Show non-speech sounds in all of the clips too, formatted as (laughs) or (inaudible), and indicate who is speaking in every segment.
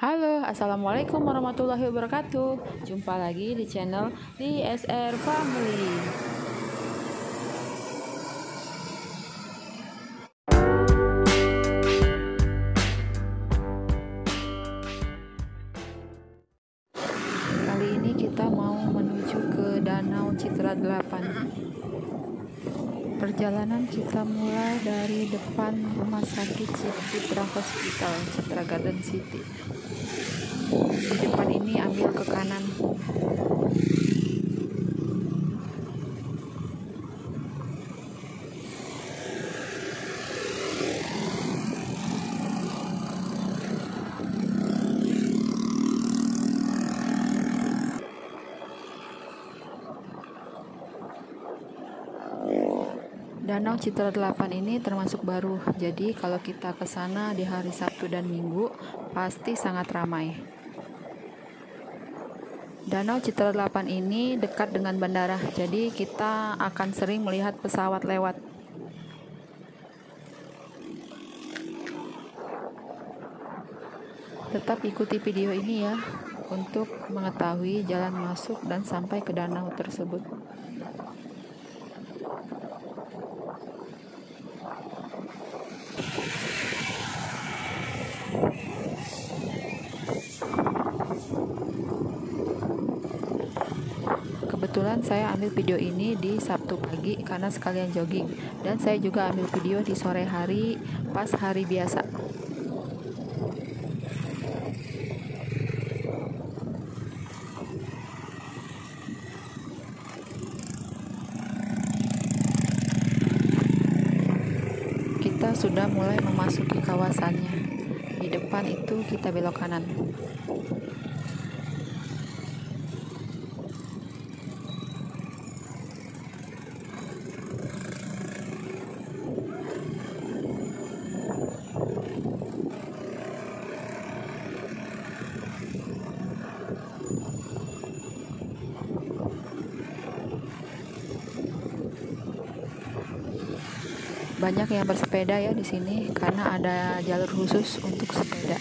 Speaker 1: Halo, Assalamualaikum warahmatullahi wabarakatuh. Jumpa lagi di channel DSR Family. Kali ini kita mau menuju ke Danau Citra 8 Perjalanan kita mulai dari depan Rumah Sakit Citra Hospital Citra Garden City di depan ini ambil ke kanan Danau Citra 8 ini termasuk baru, jadi kalau kita ke sana di hari Sabtu dan Minggu pasti sangat ramai. Danau Citra 8 ini dekat dengan bandara, jadi kita akan sering melihat pesawat lewat. Tetap ikuti video ini ya untuk mengetahui jalan masuk dan sampai ke danau tersebut. Kebetulan saya ambil video ini di Sabtu pagi karena sekalian jogging dan saya juga ambil video di sore hari pas hari biasa. Kita sudah mulai memasuki kawasannya. Di depan itu kita belok kanan. Banyak yang bersepeda ya di sini karena ada jalur khusus untuk sepeda.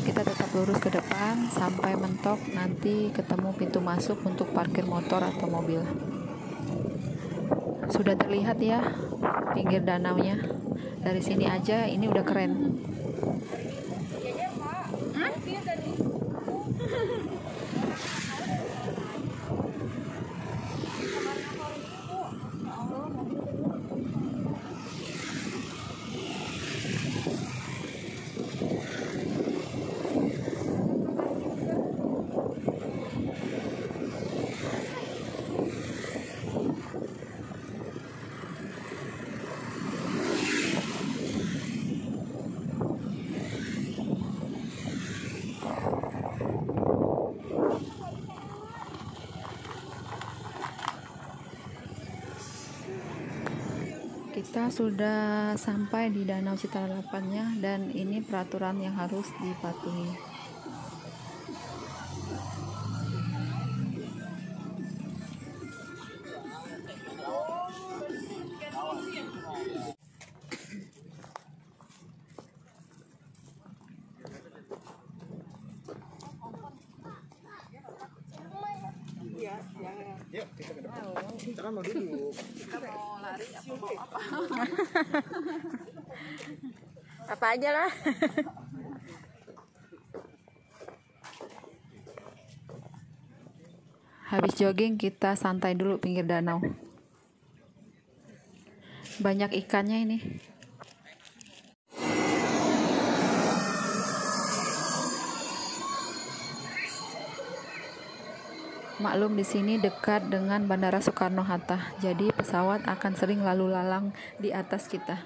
Speaker 1: Kita tetap lurus ke depan sampai mentok nanti ketemu pintu masuk untuk parkir motor atau mobil. Sudah terlihat ya pinggir danaunya. Dari sini aja ini udah keren. Kita sudah sampai di Danau Citra 8-nya dan ini peraturan yang harus dipatuhi.
Speaker 2: Yuk, kita ke depan. Kita kan mau duduk. (laughs)
Speaker 3: apa aja lah
Speaker 1: Habis jogging kita santai dulu pinggir danau. Banyak ikannya ini. Maklum di sini dekat dengan Bandara Soekarno-Hatta, jadi pesawat akan sering lalu lalang di atas kita.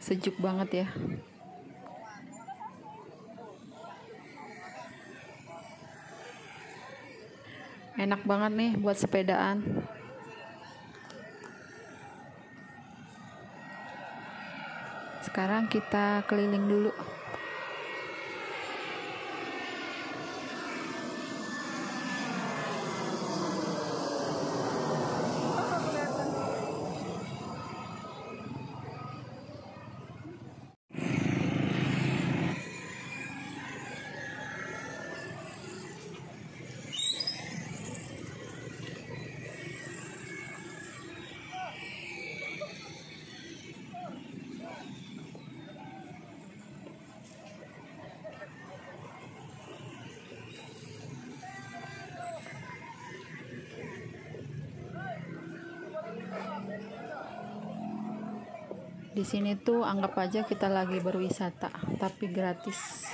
Speaker 1: Sejuk banget ya. Enak banget nih buat sepedaan. Sekarang kita keliling dulu. Di sini tuh anggap aja kita lagi berwisata tapi gratis.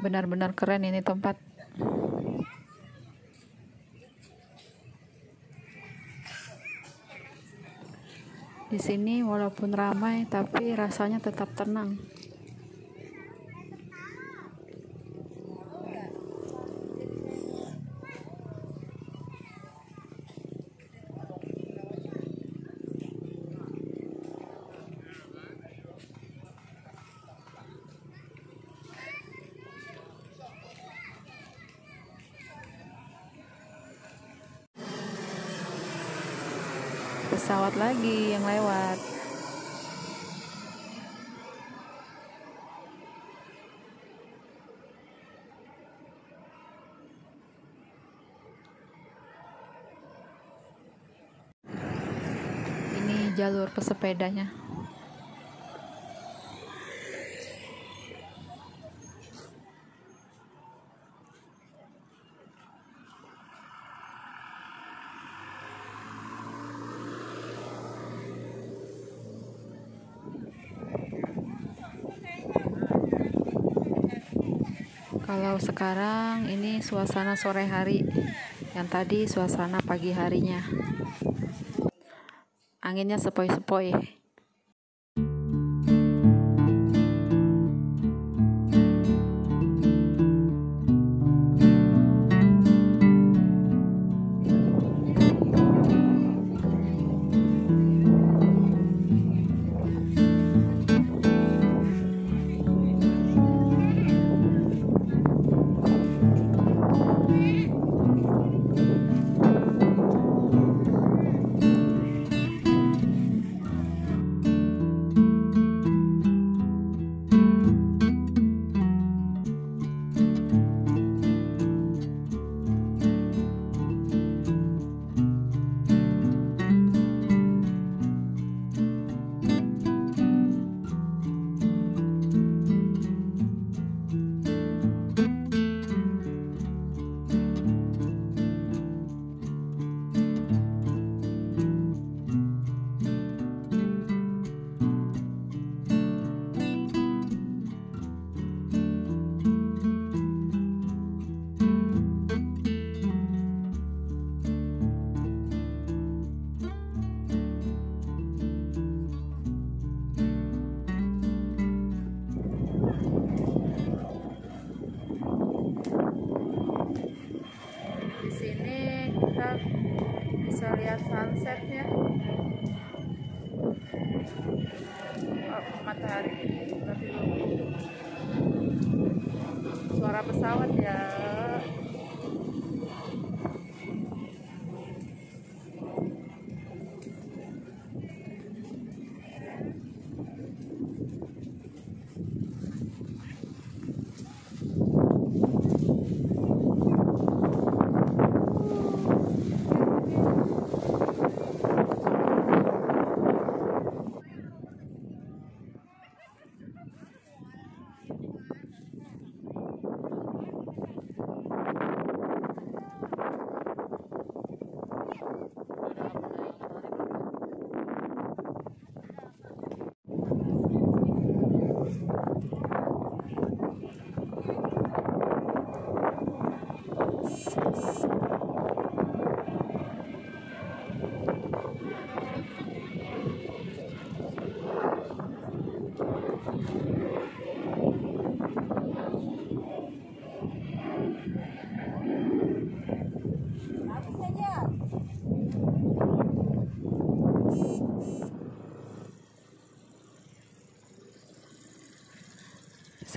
Speaker 1: Benar-benar keren ini tempat. Di sini walaupun ramai tapi rasanya tetap tenang pesawat lagi yang lewat. Ini jalur pesepedanya Kalau sekarang ini suasana sore hari, yang tadi suasana pagi harinya. Anginnya sepoi-sepoi.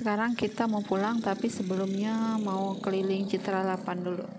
Speaker 1: Sekarang kita mau pulang tapi sebelumnya mau keliling Citra 8 dulu.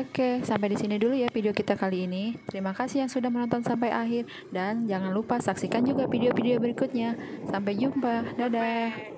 Speaker 1: Oke, sampai di sini dulu ya video kita kali ini. Terima kasih yang sudah menonton sampai akhir dan jangan lupa saksikan juga video-video berikutnya. Sampai jumpa. Dadah.